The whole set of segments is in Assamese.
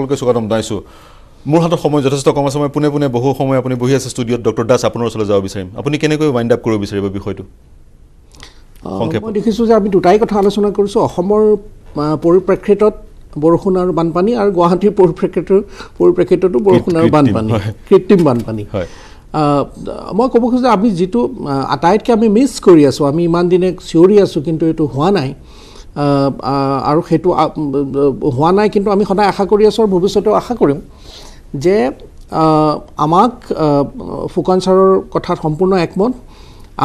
সকলোকে স্বাগতম জনাইছোঁ মোৰ হাতত সময় যথেষ্ট কম আছে মই পোনে পোনে বহু সময় আপুনি বহি আছে ষ্টুডিঅ'ত ডক্টৰ দাস আপোনাৰ ওচৰলৈ যাব বিচাৰিম। আপুনি কেনেকৈ ৱাইণ্ড আপ কৰিব বিচাৰিব বিষয়টো। মই দেখিছোঁ যে আমি দুটাই কথা আলোচনা কৰিছোঁ অসমৰ পৰিপ্ৰেক্ষিতত বৰষুণ আৰু বানপানী আৰু গুৱাহাটীৰ পৰিপ্ৰেক্ষিতৰ পৰিপ্ৰেক্ষিততো বৰষুণ আৰু বানপানী। কৃত্ৰিম বানপানী। হয়। মই ক'ব খোজোঁ যে আমি যিটো আটাইতকৈ আমি মিছ কৰি আছোঁ আমি ইমান দিনে চিঞৰি আছোঁ কিন্তু এইটো হোৱা নাই। আৰু সেইটো হোৱা নাই কিন্তু আমি সদায় আশা কৰি আছোঁ আৰু ভৱিষ্যতেও আশা কৰিম যে আমাক ফুকন ছাৰৰ কথাত সম্পূৰ্ণ একমত।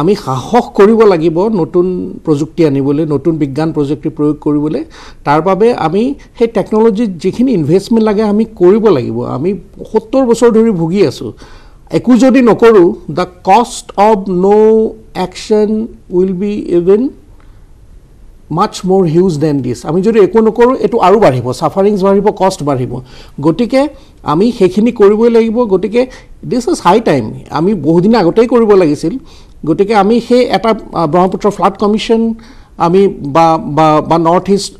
আমি সাহস কৰিব লাগিব নতুন প্ৰযুক্তি আনিবলৈ নতুন বিজ্ঞান প্ৰযুক্তি প্ৰয়োগ কৰিবলৈ। তাৰ বাবে আমি সেই টেকন'লজিত যিখিনি ইনভেষ্টমেণ্ট লাগে আমি কৰিব লাগিব। আমি সত্তৰ বছৰ ধৰি ভুগি আছোঁ। একো যদি নকৰোঁ the cost of no' action will be even much more huge than দিছ আমি যদি একো নকৰোঁ এইটো আৰু বাঢ়িব ছাফাৰিংছ বাঢ়িব কষ্ট বাঢ়িব। গতিকে আমি সেইখিনি কৰিবই লাগিব গতিকে দিছ ইজ হাই টাইম আমি বহুদিন আগতেই কৰিব লাগিছিল। গতিকে আমি সেই এটা ব্ৰহ্মপুত্ৰ ফ্লাড কমিশ্যন আমি বা বা north east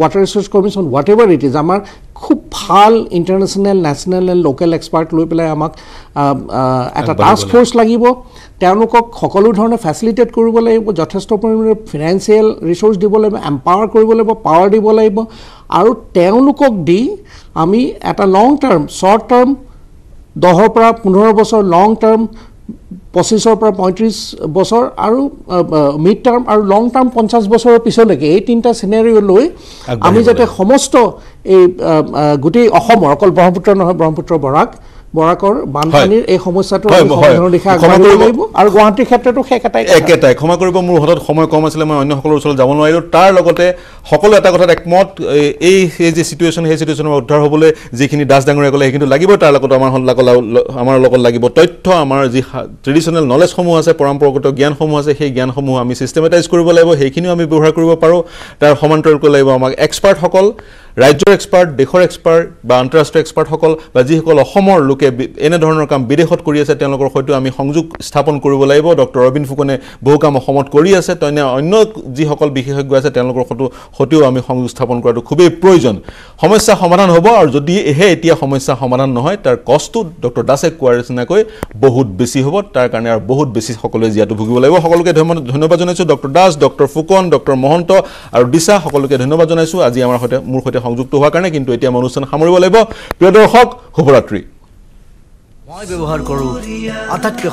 water resource commission whatever it is আমাৰ খুব ভাল international national and local expert লৈ পেলাই আমাক এটা টাস্ক ফ'ৰ্চ লাগিব। তেওঁলোকক সকলো ধৰণে ফেচিলিটেট কৰিব লাগিব যথেষ্ট পৰিমাণে ফিনান্সিয়েল ৰিচোৰ্চ দিব লাগিব এম্পাৱাৰ কৰিব লাগিব পাৱাৰ দিব লাগিব। আৰু তেওঁলোকক দি আমি এটা লং টাৰ্ম শ্বৰ্ট টাৰ্ম দহৰ পৰা পোন্ধৰ বছৰ লং টাৰ্ম পঁচিছৰ পৰা পঁয়ত্ৰিছ বছৰ আৰু মিড টাৰ্ম আৰু লং টাৰ্ম পঞ্চাছ বছৰৰ পিছলৈকে এই তিনিটা চিনেৰিঅ লৈ আমি যাতে। সমস্ত এই গোটেই অসমৰ অকল ব্ৰহ্মপুত্ৰ নহয় ব্ৰহ্মপুত্ৰ বৰাক বৰাকৰ বানপানীৰ এই সমস্যাটো দিশে আগবাঢ়িব। লাগিব আৰু গুৱাহাটীৰ ক্ষেত্ৰতো একেটাই ক্ষমা কৰিব মোৰ হাতত সময় কম আছিলে মই অন্য সকলৰ ওচৰলৈ যাব নোৱাৰিলোঁ। তাৰ লগতে সকলো এটা কথাত একমত এই এই যি চিটুৱেশ্যন সেই চিটুৱেশ্যনৰ পৰা উদ্ধাৰ হ'বলৈ যিখিনি দাস ডাঙৰীয়া ক'লে সেইখিনি লাগিব তাৰ লগত আমাৰ আমাৰ লগত লাগিব তথ্য আমাৰ যি ট্ৰেডিশ্যনেল নলেজসমূহ আছে পৰম্পৰাগত জ্ঞানসমূহ আছে সেই জ্ঞানসমূহ আমি ছিষ্টেমেটাইজ কৰিব লাগিব সেইখিনিও আমি ব্যৱহাৰ কৰিব পাৰোঁ। তাৰ সমান্তৰালকৈ লাগিব আমাক এক্সপাৰ্টসকল ৰাজ্যৰ এক্সপাৰ্ট দেশৰ এক্সপাৰ্ট বা আন্তঃৰাষ্ট্ৰীয় এক্সপাৰ্টসকল বা যিসকল অসমৰ লোকে এনেধৰণৰ কাম বিদেশত কৰি আছে তেওঁলোকৰ সৈতে আমি সংযোগ স্থাপন কৰিব লাগিব। ডক্টৰ ৰবীন ফুকনে বহু কাম অসমত কৰি আছে তেনে অন্য যিসকল বিশেষজ্ঞ আছে তেওঁলোকৰ সৈতে সৈতেও আমি সংযোগ স্থাপন কৰাটো খুবেই প্ৰয়োজন। সমস্যা সমাধান হ'ব আৰু যদিহে এতিয়া সমস্যা সমাধান নহয় তাৰ কষ্টটো ডক্টৰ দাসে কোৱাৰ নিচিনাকৈ বহুত বেছি হ'ব। তাৰ কাৰণে আৰু বহুত বেছি সকলোৱে জীয়াটো ভুগিব লাগিব। সকলোকে ধন্যবাদ ধন্যবাদ জনাইছোঁ। Doctor Das doctor Phukan doctor Mahanta আৰু দিশা সকলোকে ধন্যবাদ জনাইছোঁ। আজি আমাৰ সৈতে মোৰ সৈতে সংযুক্ত হোৱাৰ কাৰণে কিন্তু এতিয়া মই অনুষ্ঠান সামৰিব লাগিব। প্ৰিয় দৰ্শক শুভৰাত্ৰি। মই ব্যৱহাৰ কৰোঁ আটাইতকৈ